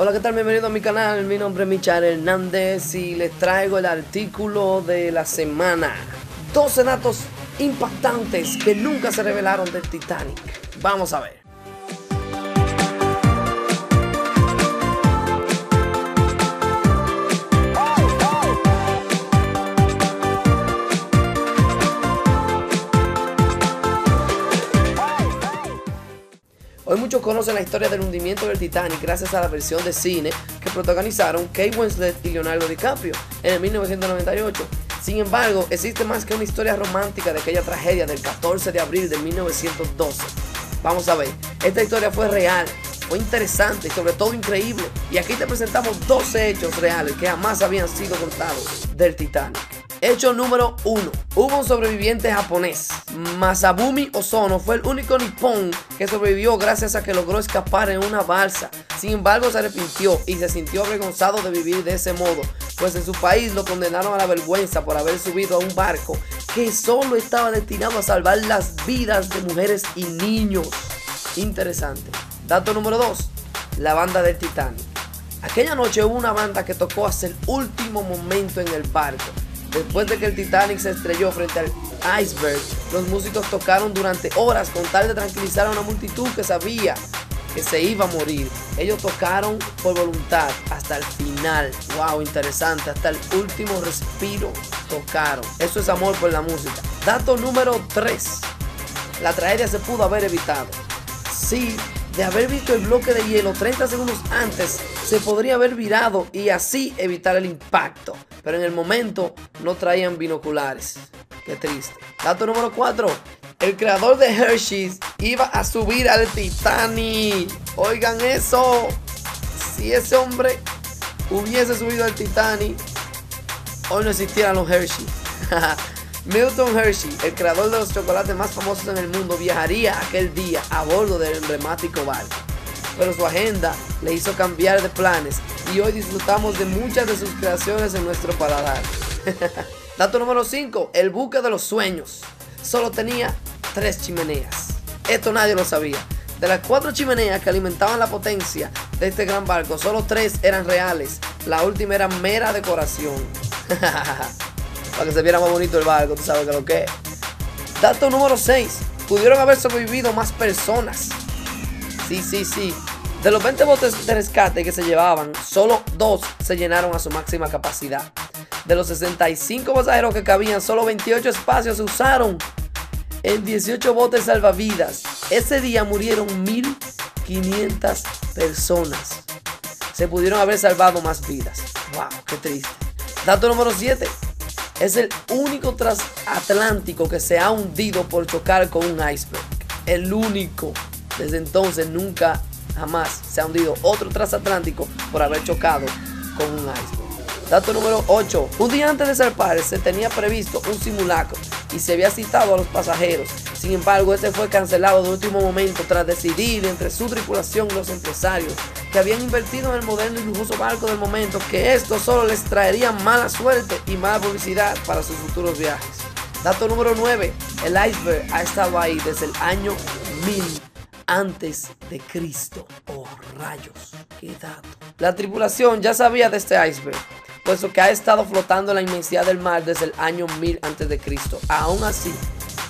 Hola, ¿qué tal? Bienvenido a mi canal. Mi nombre es Michal Hernández y les traigo el artículo de la semana. 12 datos impactantes que nunca se revelaron del Titanic. Vamos a ver. Conocen la historia del hundimiento del Titanic gracias a la versión de cine que protagonizaron Kate Winslet y Leonardo DiCaprio en el 1998. Sin embargo, existe más que una historia romántica de aquella tragedia del 14 de abril de 1912. Vamos a ver, esta historia fue real, fue interesante y sobre todo increíble. Y aquí te presentamos 12 hechos reales que jamás habían sido contados del Titanic. Hecho número 1. Hubo un sobreviviente japonés. Masabumi Ozono fue el único nipón que sobrevivió gracias a que logró escapar en una balsa. Sin embargo, se arrepintió y se sintió avergonzado de vivir de ese modo, pues en su país lo condenaron a la vergüenza por haber subido a un barco que solo estaba destinado a salvar las vidas de mujeres y niños. Interesante. Dato número 2. La banda del Titanic. Aquella noche hubo una banda que tocó hasta el último momento en el barco. Después de que el Titanic se estrelló frente al iceberg, los músicos tocaron durante horas con tal de tranquilizar a una multitud que sabía que se iba a morir. Ellos tocaron por voluntad hasta el final. Wow, interesante. Hasta el último respiro tocaron. Eso es amor por la música. Dato número 3. La tragedia se pudo haber evitado. Sí, de haber visto el bloque de hielo 30 segundos antes, se podría haber virado y así evitar el impacto. Pero en el momento no traían binoculares. Qué triste. Dato número 4. El creador de Hershey's iba a subir al Titanic. Oigan eso. Si ese hombre hubiese subido al Titanic, hoy no existieran los Hershey. Milton Hershey, el creador de los chocolates más famosos en el mundo, viajaría aquel día a bordo del emblemático barco. Pero su agenda le hizo cambiar de planes y hoy disfrutamos de muchas de sus creaciones en nuestro paladar. Dato número 5. El buque de los sueños. Solo tenía tres chimeneas. Esto nadie lo sabía. De las cuatro chimeneas que alimentaban la potencia de este gran barco, solo tres eran reales. La última era mera decoración. para que se viera más bonito el barco, tú sabes que lo que es. Dato número 6. Pudieron haber sobrevivido más personas. Sí, sí, sí. De los 20 botes de rescate que se llevaban, solo dos se llenaron a su máxima capacidad. De los 65 pasajeros que cabían, solo 28 espacios se usaron en 18 botes salvavidas. Ese día murieron 1500 personas. Se pudieron haber salvado más vidas. Wow, qué triste. Dato número 7. Es el único transatlántico que se ha hundido por chocar con un iceberg. El único. Desde entonces nunca, jamás se ha hundido otro transatlántico por haber chocado con un iceberg. Dato número 8. Un día antes de zarpar se tenía previsto un simulacro y se había citado a los pasajeros. Sin embargo, este fue cancelado de último momento tras decidir entre su tripulación los empresarios que habían invertido en el moderno y lujoso barco del momento que esto solo les traería mala suerte y mala publicidad para sus futuros viajes. Dato número 9. El iceberg ha estado ahí desde el año 1000 antes de Cristo. Oh, rayos, qué dato. La tripulación ya sabía de este iceberg, puesto que ha estado flotando en la inmensidad del mar desde el año 1000 antes de Cristo. Aún así,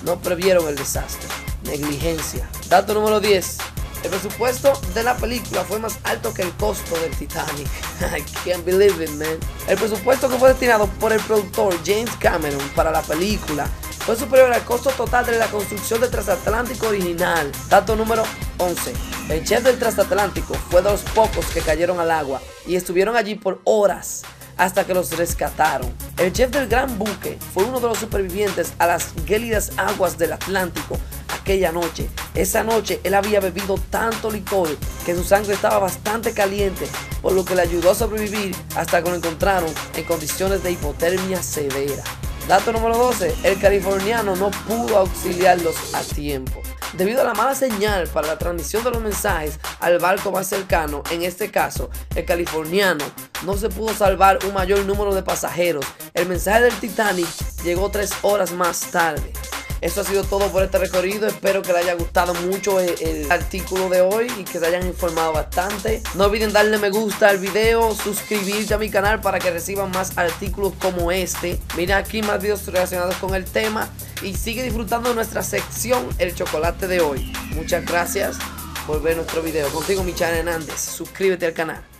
no previeron el desastre. Negligencia. Dato número 10. El presupuesto de la película fue más alto que el costo del Titanic. I can't believe it, man. El presupuesto que fue destinado por el productor James Cameron para la película fue superior al costo total de la construcción del transatlántico original. Dato número 11. El chef del transatlántico fue de los pocos que cayeron al agua y estuvieron allí por horas hasta que los rescataron. El chef del gran buque fue uno de los supervivientes a las gélidas aguas del Atlántico aquella noche. Esa noche él había bebido tanto licor que su sangre estaba bastante caliente, por lo que le ayudó a sobrevivir hasta que lo encontraron en condiciones de hipotermia severa. Dato número 12. El californiano no pudo auxiliarlos a tiempo. Debido a la mala señal para la transmisión de los mensajes al barco más cercano, en este caso el californiano, no se pudo salvar un mayor número de pasajeros. El mensaje del Titanic llegó tres horas más tarde. Eso ha sido todo por este recorrido. Espero que les haya gustado mucho el, artículo de hoy y que se hayan informado bastante. No olviden darle me gusta al video, suscribirse a mi canal para que reciban más artículos como este. Mira aquí más videos relacionados con el tema y sigue disfrutando de nuestra sección El Chocolate de hoy. Muchas gracias por ver nuestro video. Contigo, Michelle Hernández. Suscríbete al canal.